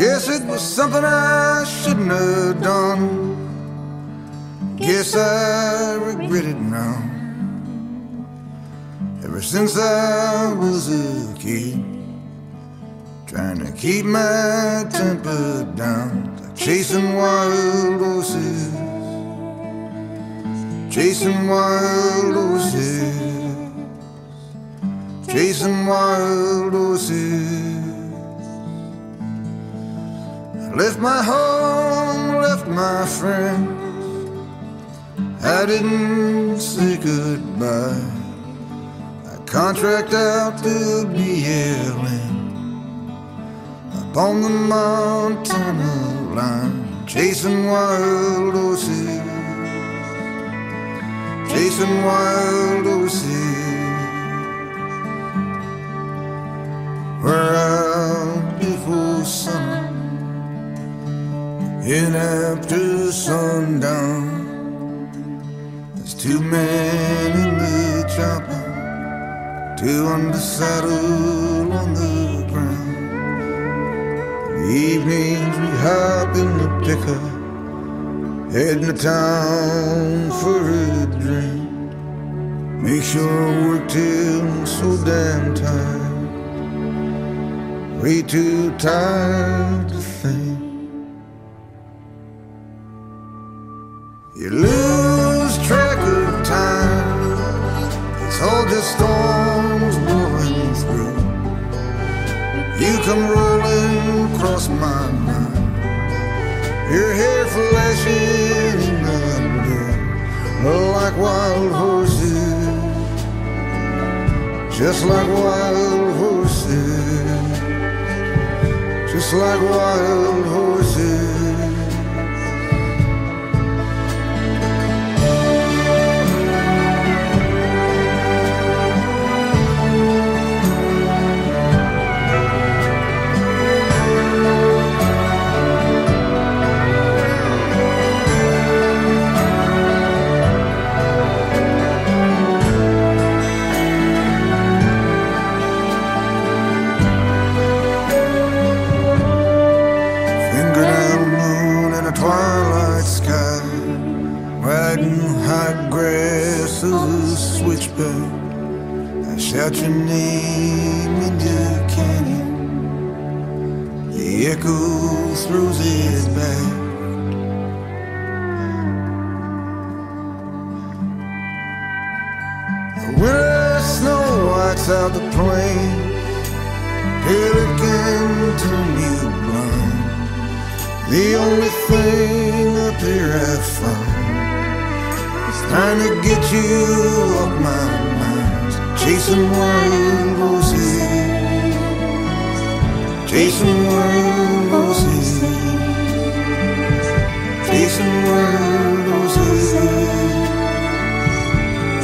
Guess it was something I shouldn't have done. Guess I regret it now. Ever since I was a kid, trying to keep my temper down, chasing wild horses, chasing wild horses, chasing wild horses. Left my home, left my friends. I didn't say goodbye. I contract out to BLM up on the Montana line, chasing wild horses, chasing wild horses. In after sundown. There's two men in the chopper, two on the saddle on the ground. The evenings we hop in the pickup, heading to town for a drink. Make sure I work till I'm so damn tired, way too tired You lose track of time. It's all just storms blowing through. You come rolling across my mind. Your hair flashing in the blue, like wild horses, just like wild horses, just like wild horses. Switchback. I shout your name in the canyon, the echo throws it back. The winter snow whites out the plain, pelican turn you blind. The only thing up here found is trying to get you my mind. Chasing wild horses, chasing wild horses, chasing wild horses,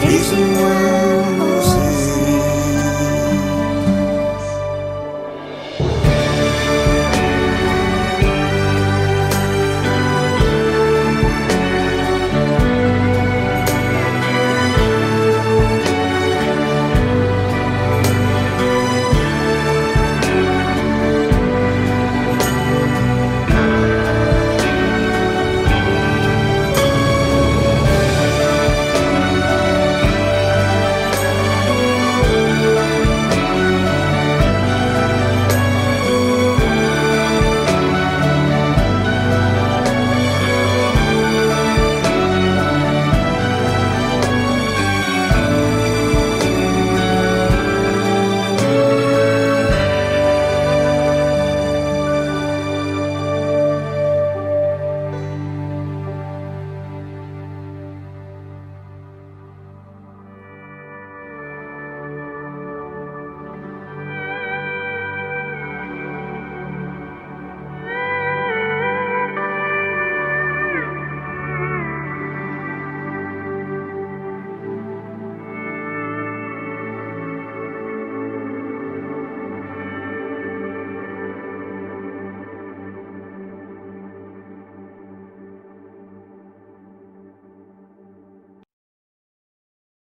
chasing wild